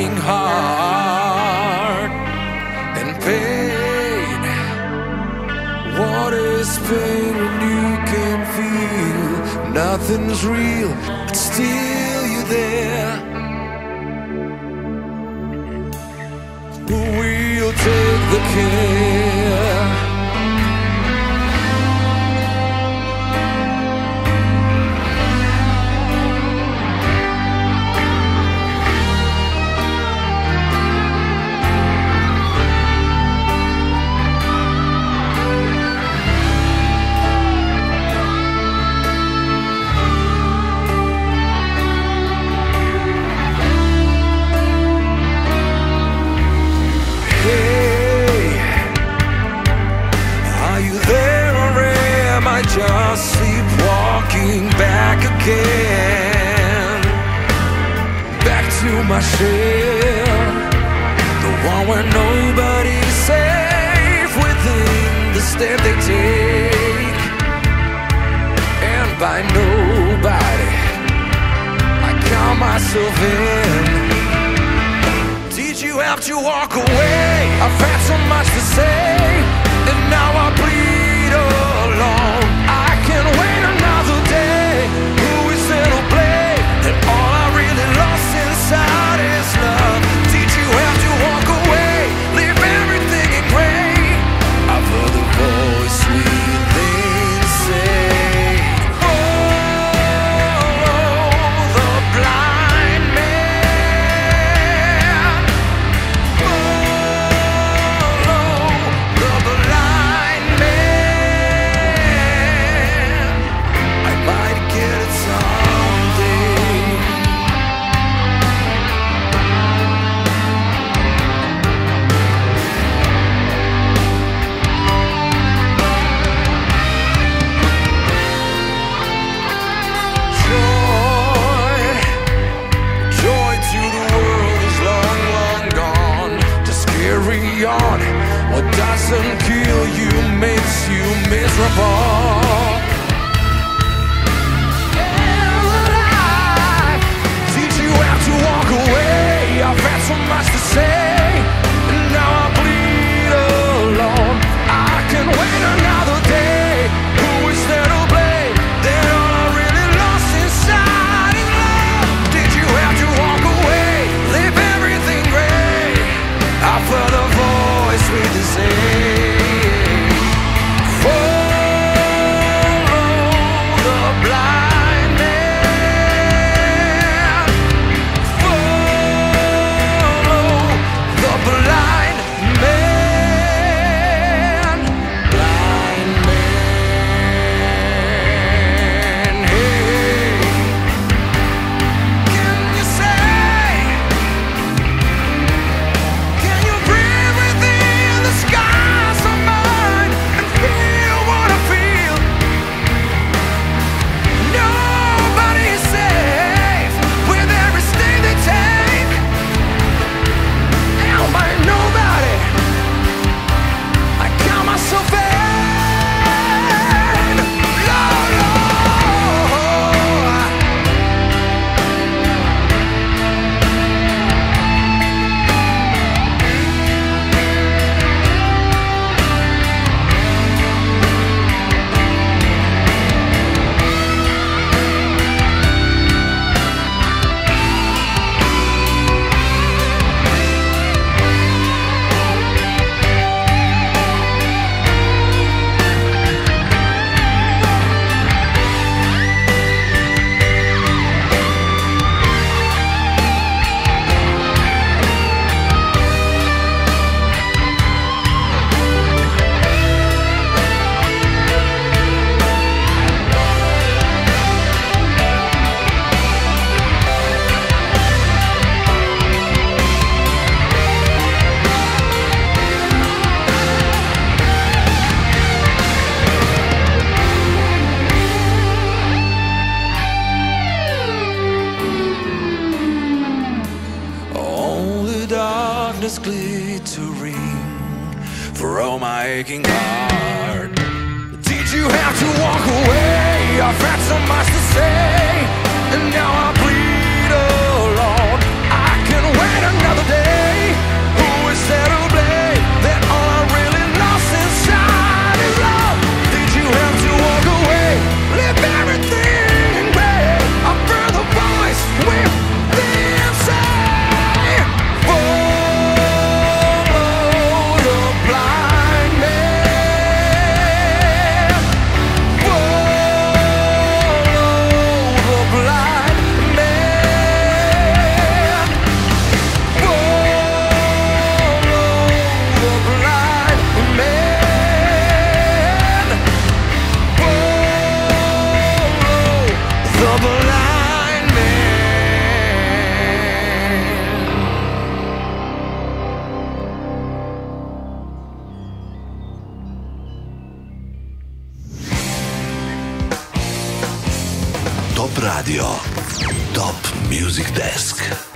aching heart and pain. What is pain when you can feel nothing's real, but still you're there? We'll take the king. just sleepwalking back again. Back to my shell The one where nobody's safe Within the step they take. And by nobody I count myself in. Did you have to walk away? I've had so much to say And now I breathe miserable. making art. Did you have to walk away? I've had so much to say, and now I'm. Top Radio. Top Music Desk.